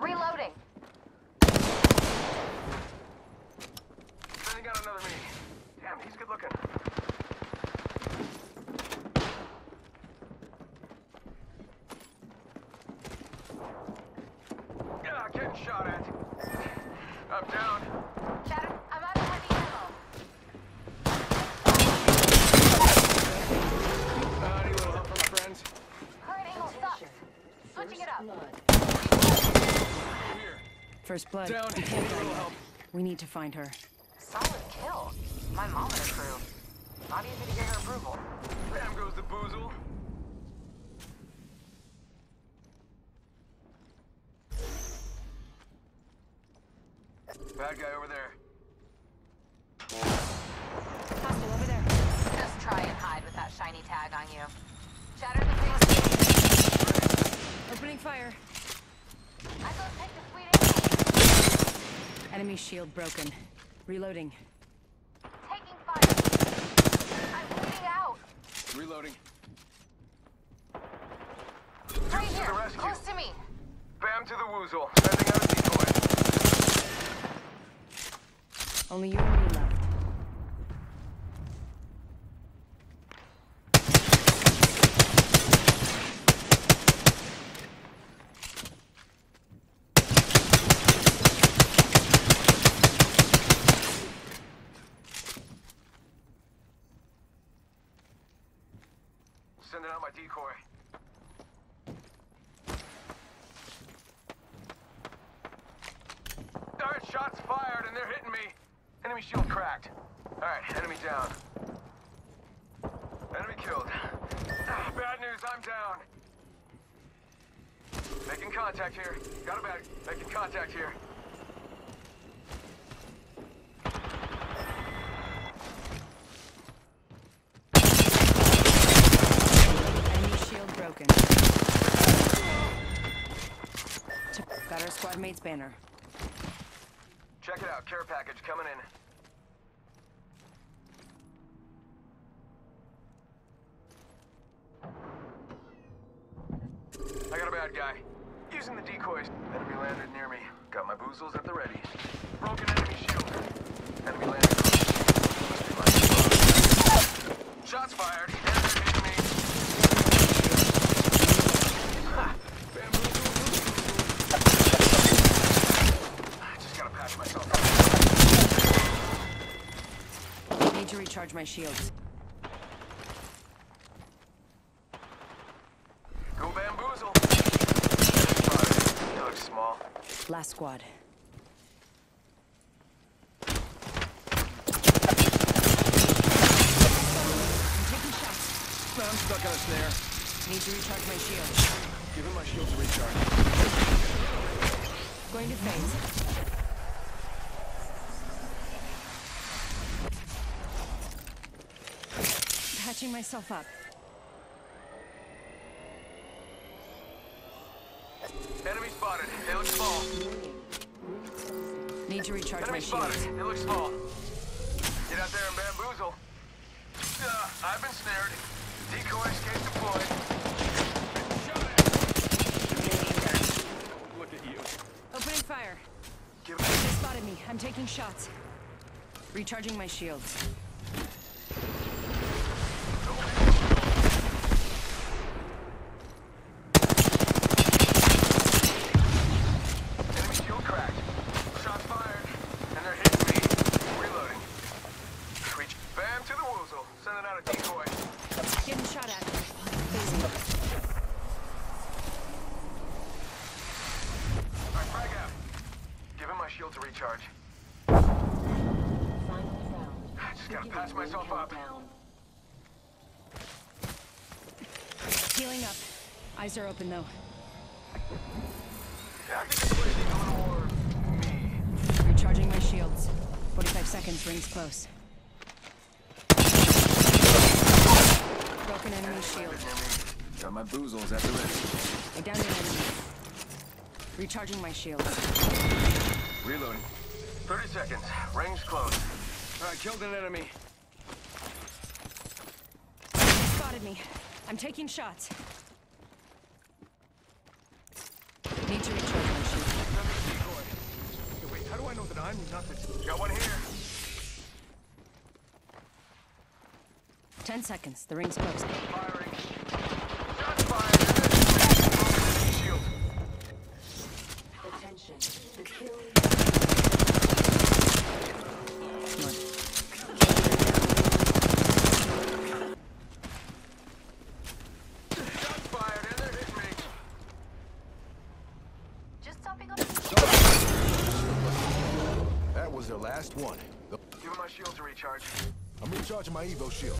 Reloading. Then got another me. Damn, he's good looking. Yeah, getting shot at. I'm down. Shatter, I'm out of heavy ammo. Uh, I need a little help from my friends. Current angle sucks. Switching it up. Here. First blood. Down. We Need can't a die little yet. help. We need to find her. Solid kill. My monitor crew. Not easy to get her approval. Bam goes the boozle. Bad guy over there. Hostile over there. Just try and hide with that shiny tag on you. Shatter the thing. Opening fire. I go take the sweet ammo. Enemy shield broken. Reloading. Taking fire. I'm bleeding out. Reloading. Right here. rescue. Close to me. Bam to the woozle. Sending out a decoy. Only you and me left. My decoy. Alright, shots fired and they're hitting me. Enemy shield cracked. Alright, enemy down. Enemy killed. Ah, bad news, I'm down. Making contact here. Got a bag. Making contact here. Enemy shield broken. Took- Mate's banner. Check it out. Care package coming in. I got a bad guy. Using the decoys. Enemy landed near me. Got my boozles at the ready. Broken enemy shield. Enemy landed. Shots fired. Enemy hitting me. Ha! Bamboozle, I just gotta patch myself up. Need to recharge my shields. Go bamboozle. Spotted. He looks small. Last squad. I'm taking shots. I'm stuck in a snare. Need to recharge my shield. Give him my shield to recharge. Going to phase. Patching myself up. Enemy spotted. They look small. Need to recharge my Enemy shield. spotted. They look small. Get out there and bamboozle. Uh, I've been snared. Decoy escape deployed. Look at you. Opening fire. Give They spotted me. I'm taking shots. Recharging my shields. Enemy shield cracked. Shots fired. And they're hitting me. Reloading. Reach. Bam to the woozle. Sending out a decoy. Getting shot at. Phasing. Alright, frag out. Give him my shield to recharge. Final. I just gotta patch myself up. Countdown. Healing up. Eyes are open though. Yeah, I think this place needs a little more me. Recharging my shields. 45 seconds, rings close. Broken enemy shield. Got my boozles at the ready. I downed an enemy. Recharging my shields. Reloading. 30 seconds. Range close. I killed an enemy. Spotted me. I'm taking shots. Need to recharge my shield. Wait, how do I know that I'm not. Got one here. Ten seconds. The ring's closed. Firing. Shots fired. Attention. The kill... their last one. Give him my shield to recharge. I'm recharging my Evo shield.